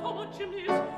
помочь мне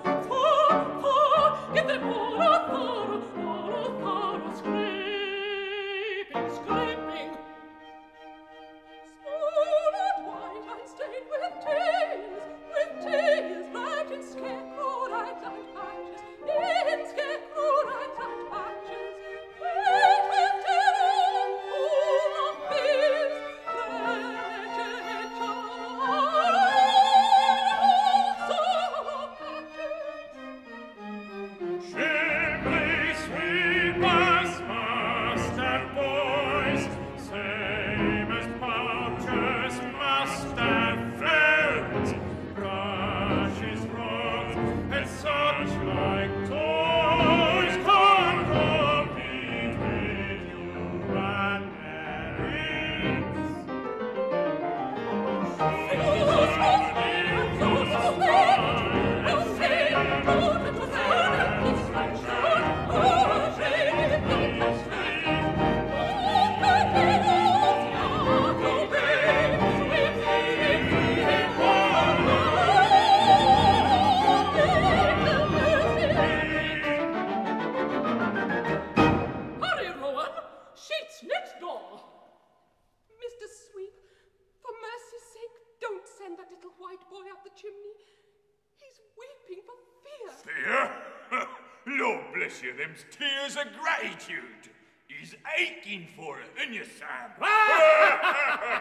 that little white boy up the chimney. He's weeping for fear. Fear? Lord bless you, them's tears of gratitude. He's aching for it, isn't you, Sam?